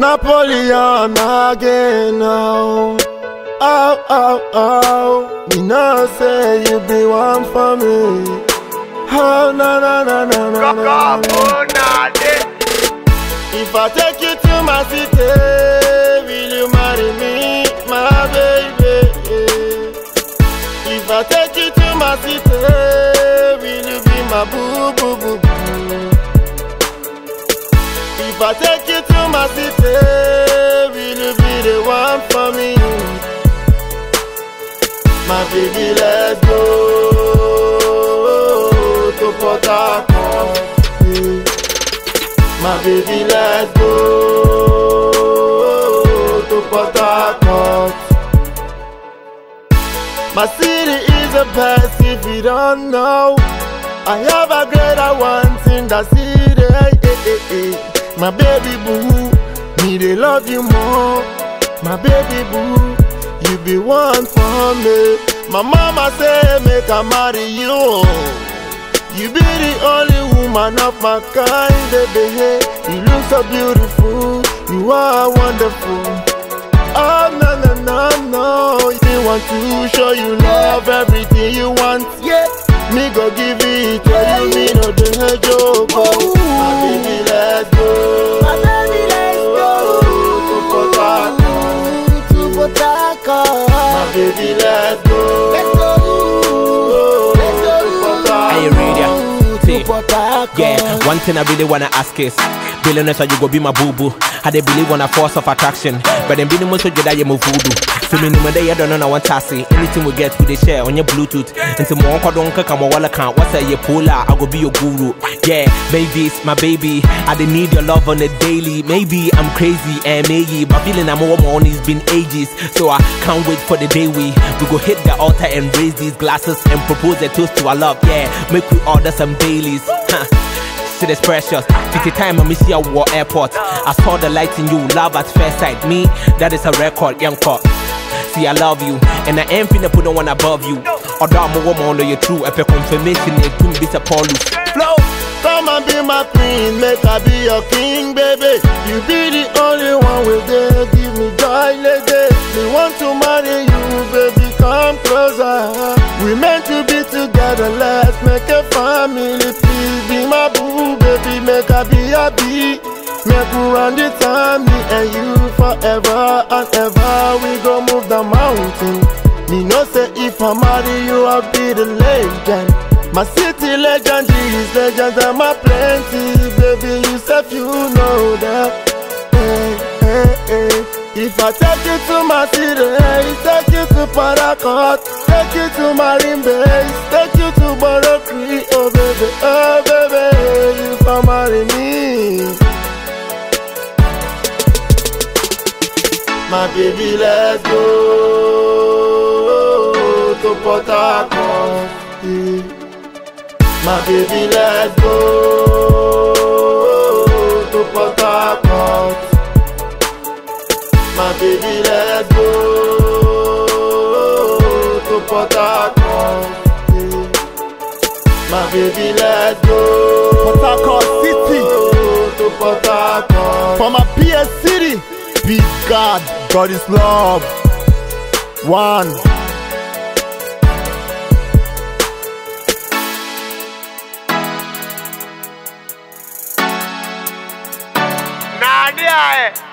Napoleon again now. Oh, oh, oh. Me know say you be one for me. Oh, no, no, no, no, no, no. no. If I take you to my city, will you marry me, my baby? If I take you to my city, will you be my boo, boo, boo, boo? If I take you to my city, will you be the one for me? My baby, let's go to Port Harcourt. My baby, let's go to Port Harcourt. My city is the best if you don't know. I have a greater ones in the city. My baby boo, me they love you more. My baby boo, you be one for me. My mama say make I marry you. You be the only woman of my kind, baby. You look so beautiful, you are wonderful. Give you, me no the joke. Oh. My baby, let's go. My baby, let's go. To Port Harcourt. To Harcourt. My baby, let's go. Let's go. Let's go. To Are you ready? To Yeah, one thing I really wanna ask is Billionaires, are you go be my boo boo? How they believe on a force of attraction, but then be the most you that you move voodoo. So me no day I don't know one tassy. Anything we get, we they share on your Bluetooth. Into more uncle don't come wall account. What's a your polar? I go be your guru. Yeah, maybe it's my baby. I they need your love on a daily. Maybe I'm crazy and maybe, but feeling I'm more on it's been ages. So I can't wait for the day we we go hit the altar and raise these glasses and propose a toast to our love. Yeah, make we order some Baileys. Huh. Shit is precious. Fifty time I miss you war airport. I saw the light in you, love at first sight. Me, that is a record, young cop. See, I love you, and I ain't finna put no one above you. Although I'm a woman, you're true. If a confirmation, it couldn't be Paulus. Flow. Come and be my queen, make I be your king, baby. You be the only one with there, give me joy, lady. We want to marry you, baby, come closer. We meant to be together, let's make a family. Please We the time, me and you forever and ever. We go move the mountain. Me no say if I marry you, I'll be the legend. My city legend is legends and my plenty, baby. You said you know that. Hey, hey, hey. If I take you to my city, take you to Port Harcourt, take you to Marine My baby, let's go to Port Harcourt. yeah. My baby, let's go to Port Harcourt. My baby, let's go to Port Harcourt. yeah. My baby, let's go Port Harcourt City. to Port Harcourt. For my PS City, big God, God is love. One. Nadia.